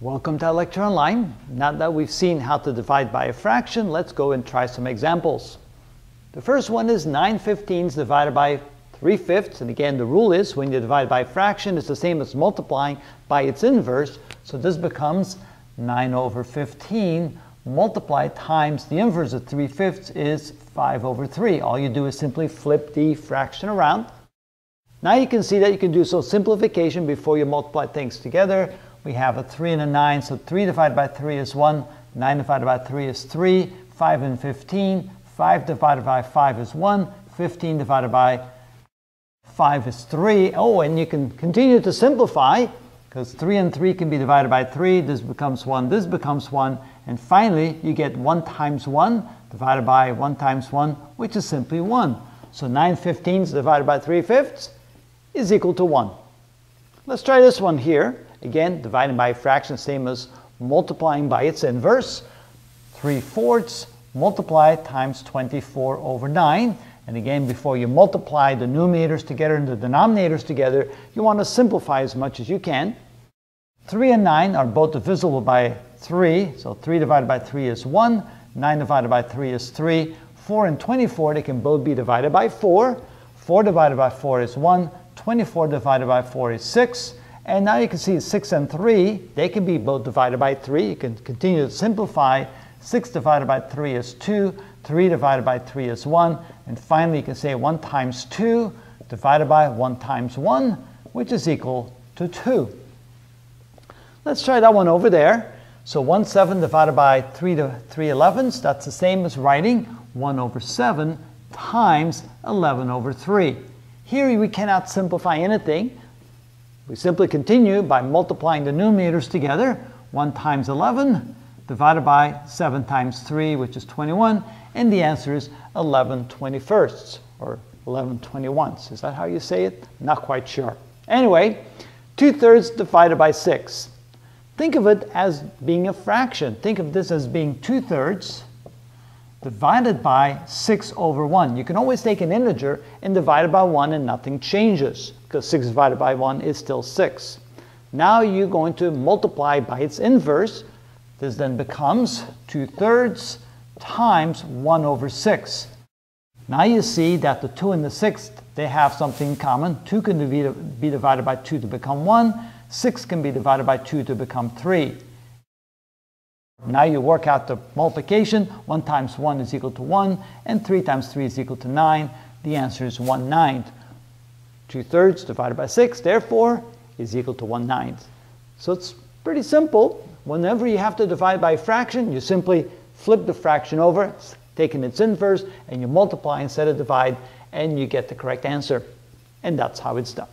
Welcome to Lecture Online. Now that we've seen how to divide by a fraction, let's go and try some examples. The first one is 9 fifteenths divided by 3 fifths. And again, the rule is when you divide by a fraction, it's the same as multiplying by its inverse. So this becomes 9 over 15 multiplied times the inverse of 3 fifths is 5 over 3. All you do is simply flip the fraction around. Now you can see that you can do some simplification before you multiply things together we have a 3 and a 9, so 3 divided by 3 is 1, 9 divided by 3 is 3, 5 and 15, 5 divided by 5 is 1, 15 divided by 5 is 3. Oh, and you can continue to simplify, because 3 and 3 can be divided by 3, this becomes 1, this becomes 1, and finally you get 1 times 1 divided by 1 times 1, which is simply 1. So 9 fifteenths divided by 3 fifths is equal to 1. Let's try this one here. Again, dividing by a fraction, same as multiplying by its inverse. 3 fourths multiplied times 24 over 9. And again, before you multiply the numerators together and the denominators together, you want to simplify as much as you can. 3 and 9 are both divisible by 3. So 3 divided by 3 is 1. 9 divided by 3 is 3. 4 and 24, they can both be divided by 4. 4 divided by 4 is 1. 24 divided by 4 is 6. And now you can see 6 and 3, they can be both divided by 3. You can continue to simplify. 6 divided by 3 is 2. 3 divided by 3 is 1. And finally, you can say 1 times 2 divided by 1 times 1, which is equal to 2. Let's try that one over there. So 1 7 divided by 3 to 3 11ths, that's the same as writing 1 over 7 times 11 over 3. Here we cannot simplify anything. We simply continue by multiplying the numerators together. 1 times 11 divided by 7 times 3, which is 21. And the answer is 11 21sts, or 11 21s. Is that how you say it? Not quite sure. Anyway, 2 thirds divided by 6. Think of it as being a fraction. Think of this as being 2 thirds divided by 6 over 1. You can always take an integer and divide it by 1 and nothing changes because 6 divided by 1 is still 6. Now you're going to multiply by its inverse. This then becomes 2 thirds times 1 over 6. Now you see that the 2 and the 6, they have something in common. 2 can be divided by 2 to become 1. 6 can be divided by 2 to become 3. Now you work out the multiplication. 1 times 1 is equal to 1, and 3 times 3 is equal to 9. The answer is 1 ninth. 2 thirds divided by 6, therefore, is equal to 1 ninth. So it's pretty simple. Whenever you have to divide by a fraction, you simply flip the fraction over, taking its inverse, and you multiply instead of divide, and you get the correct answer. And that's how it's done.